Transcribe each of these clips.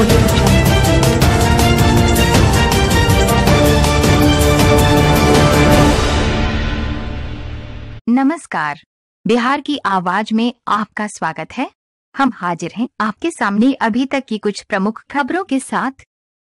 नमस्कार। बिहार की आवाज़ में आपका स्वागत है। हम हाजिर हैं आपके सामने अभी तक की कुछ प्रमुख खबरों के साथ।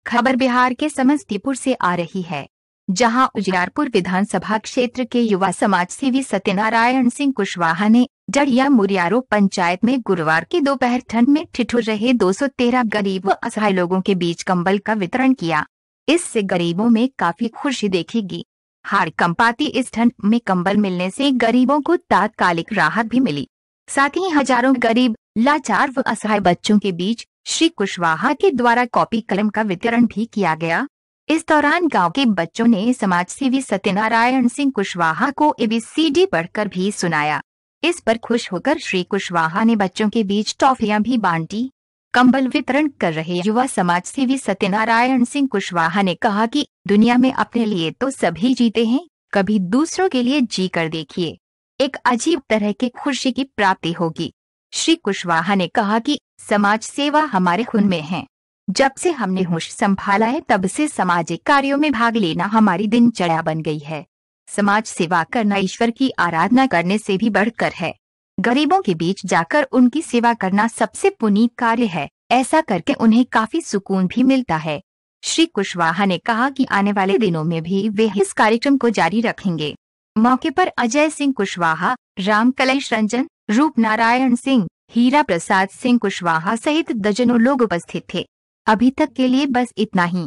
खबर बिहार के समस्तीपुर से आ रही है। जहाँ उजियारपुर विधानसभा क्षेत्र के युवा समाज सेवी सत्यनारायण सिंह कुशवाहा ने जड़िया मुरियारो पंचायत में गुरुवार की दोपहर ठंड में ठिठुर रहे 213 गरीब व असहाय लोगों के बीच कंबल का वितरण किया। इससे गरीबों में काफ़ी खुशी देखेगी हार कंपाती इस ठंड में कंबल मिलने से गरीबों को तात्कालिक राहत भी मिली। साथ ही हज़ारों गरीब लाचार व असहाय बच्चों के बीच श्री कुशवाहा के द्वारा कॉपी कलम का वितरण भी किया गया। इस दौरान गाँव के बच्चों ने समाज सेवी सत्यनारायण सिंह कुशवाहा को एबीसीडी पढ़कर भी सुनाया। इस पर खुश होकर श्री कुशवाहा ने बच्चों के बीच टॉफियाँ भी बांटी। कंबल वितरण कर रहे युवा समाज सेवी सत्यनारायण सिंह कुशवाहा ने कहा कि, दुनिया में अपने लिए तो सभी जीते हैं, कभी दूसरों के लिए जी कर देखिए। एक अजीब तरह की खुशी की प्राप्ति होगी। श्री कुशवाहा ने कहा कि समाज सेवा हमारे खून में है। जब से हमने होश संभाला है, तब से सामाजिक कार्यों में भाग लेना हमारी दिनचर्या बन गई है। समाज सेवा करना ईश्वर की आराधना करने से भी बढ़कर है। गरीबों के बीच जाकर उनकी सेवा करना सबसे पुनीत कार्य है, ऐसा करके उन्हें काफ़ी सुकून भी मिलता है। श्री कुशवाहा ने कहा कि आने वाले दिनों में भी वे इस कार्यक्रम को जारी रखेंगे। मौके पर अजय सिंह कुशवाहा, राम कलेश रंजन, रूप नारायण सिंह, हीरा प्रसाद सिंह कुशवाहा सहित दर्जनों लोग उपस्थित थे। अभी तक के लिए बस इतना ही।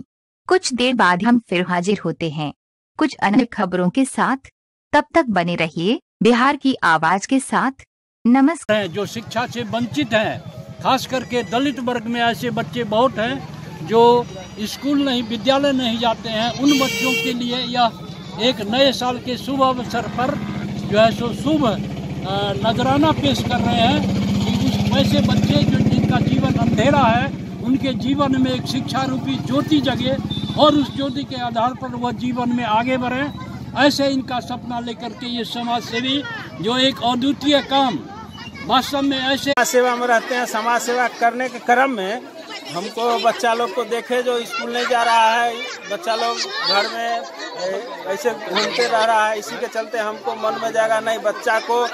कुछ देर बाद हम फिर हाजिर होते हैं। कुछ अन्य खबरों के साथ। तब तक बने रहिए बिहार की आवाज़ के साथ। नमस्कार। जो शिक्षा से वंचित हैं, खास करके दलित वर्ग में ऐसे बच्चे बहुत हैं, जो स्कूल नहीं, विद्यालय नहीं जाते हैं, उन बच्चों के लिए यह एक नए साल के शुभ अवसर पर जो है सो शुभ नजराना पेश कर रहे हैं कि वैसे बच्चे जो जिनका जीवन अंधेरा है उनके जीवन में एक शिक्षा रूपी ज्योति जगे और उस ज्योति के आधार पर वह जीवन में आगे बढ़े। ऐसे इनका सपना लेकर के ये समाज सेवी जो एक अद्वितीय काम, वास्तव में ऐसे सेवा में रहते हैं। समाज सेवा करने के क्रम में हमको बच्चा लोग को देखे जो स्कूल नहीं जा रहा है। बच्चा लोग घर में ऐसे घूमते रह रहा है। इसी के चलते हमको मन में जाएगा, नहीं, बच्चा को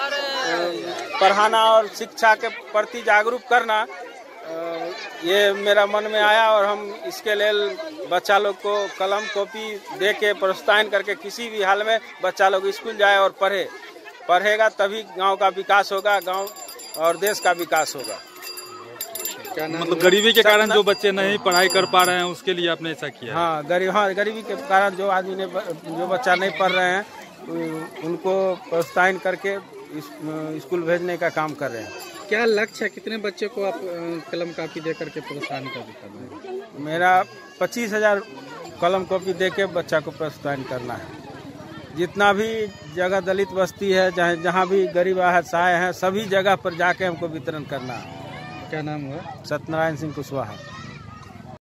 पढ़ाना और शिक्षा के प्रति जागरूक करना। ये मेरा मन में आया और हम इसके लिए बच्चा लोग को कलम कॉपी दे के प्रोत्साहन करके किसी भी हाल में बच्चा लोग स्कूल जाए और पढ़े। पढ़ेगा तभी गाँव का विकास होगा गाँव और देश का विकास होगा। मतलब गरीबी के कारण जो बच्चे नहीं पढ़ाई कर पा रहे हैं उसके लिए आपने ऐसा किया हाँ? गरीब हाँ गरीबी के कारण जो आदमी ने जो बच्चा नहीं पढ़ रहे हैं उनको प्रोत्साहन करके स्कूल भेजने का काम कर रहे हैं। क्या लक्ष्य है? कितने बच्चे को आप कलम कापी दे करके प्रोत्साहन कर देता है? मेरा पच्चीस हज़ार कलम कॉपी दे के बच्चा को प्रोत्साहन करना है। जितना भी जगह दलित बस्ती है चाहे जहाँ भी गरीब सहाय हैं सभी जगह पर जाके हमको वितरण करना है। क्या नाम हुआ? सत्यनारायण सिंह कुशवाहा।